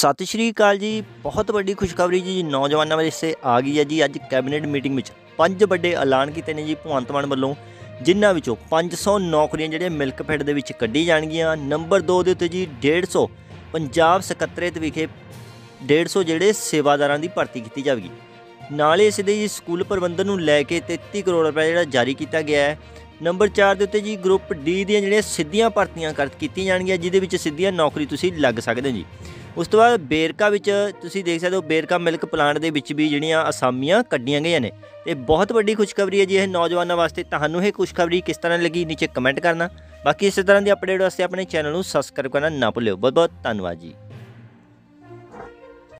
ਸਤਿ ਸ਼੍ਰੀ ਅਕਾਲ ਜੀ। ਬਹੁਤ ਵੱਡੀ ਖੁਸ਼ਖਬਰੀ ਜੀ ਨੌਜਵਾਨਾਂ ਵਾਸਤੇ ਆ ਗਈ ਹੈ ਜੀ ਅੱਜ ਕੈਬਨਿਟ ਮੀਟਿੰਗ ਵਿੱਚ। ਪੰਜ ਵੱਡੇ ਐਲਾਨ ਕੀਤੇ ਨੇ ਜੀ ਭਗਵੰਤ ਮਾਨ ਵੱਲੋਂ, ਜਿਨ੍ਹਾਂ ਵਿੱਚੋਂ 500 ਨੌਕਰੀਆਂ ਜਿਹੜੀਆਂ ਮਿਲਕ ਫੈਡ ਦੇ ਵਿੱਚ ਕੱਢੀ ਜਾਣਗੀਆਂ। ਨੰਬਰ 2 ਦੇ ਉੱਤੇ ਜੀ 150 ਪੰਜਾਬ ਸਕੱਤਰੇਤ ਵਿਖੇ 150 ਜਿਹੜੇ ਸੇਵਾਦਾਰਾਂ ਦੀ ਭਰਤੀ ਕੀਤੀ ਜਾਵੇਗੀ। ਨਾਲੇ ਇਸ ਦੇ ਜੀ ਸਕੂਲ ਪ੍ਰਬੰਧਨ ਨੂੰ ਲੈ ਕੇ 33 ਕਰੋੜ ਰੁਪਏ ਜਿਹੜਾ ਜਾਰੀ ਕੀਤਾ ਗਿਆ ਹੈ। ਨੰਬਰ 4 ਦੇ ਉੱਤੇ ਜੀ ਗਰੁੱਪ ਡੀ ਦੀਆਂ ਜਿਹੜੀਆਂ ਸਿੱਧੀਆਂ ਭਰਤੀਆਂ ਕਰ ਕੀਤੀਆਂ ਜਾਣਗੀਆਂ, ਜਿਹਦੇ ਵਿੱਚ ਸਿੱਧੀਆਂ ਨੌਕਰੀ ਤੁਸੀਂ ਲੱਗ ਸਕਦੇ ਹੋ ਜੀ। ਉਸ ਤੋਂ ਬਾਅਦ ਬੇਰਕਾ ਵਿੱਚ ਤੁਸੀਂ ਦੇਖ ਸਕਦੇ ਹੋ ਬੇਰਕਾ ਮਿਲਕ ਪਲਾਂਟ ਦੇ ਵਿੱਚ ਵੀ ਜਿਹੜੀਆਂ ਅਸਾਮੀਆਂ ਕੱਢੀਆਂ ਗਈਆਂ ਨੇ। ਤੇ ਬਹੁਤ ਵੱਡੀ ਖੁਸ਼ਖਬਰੀ ਹੈ ਜੀ ਇਹ ਨੌਜਵਾਨਾਂ ਵਾਸਤੇ। ਤੁਹਾਨੂੰ ਇਹ ਖੁਸ਼ਖਬਰੀ ਕਿਸ ਤਰ੍ਹਾਂ ਲੱਗੀ ਨੀਚੇ ਕਮੈਂਟ ਕਰਨਾ। ਬਾਕੀ ਇਸੇ ਤਰ੍ਹਾਂ ਦੀ ਅਪਡੇਟ ਵਾਸਤੇ ਆਪਣੇ ਚੈਨਲ ਨੂੰ ਸਬਸਕ੍ਰਾਈਬ ਕਰਨਾ ਨਾ ਭੁੱਲਿਓ। ਬਹੁਤ ਬਹੁਤ ਧੰਨਵਾਦ ਜੀ।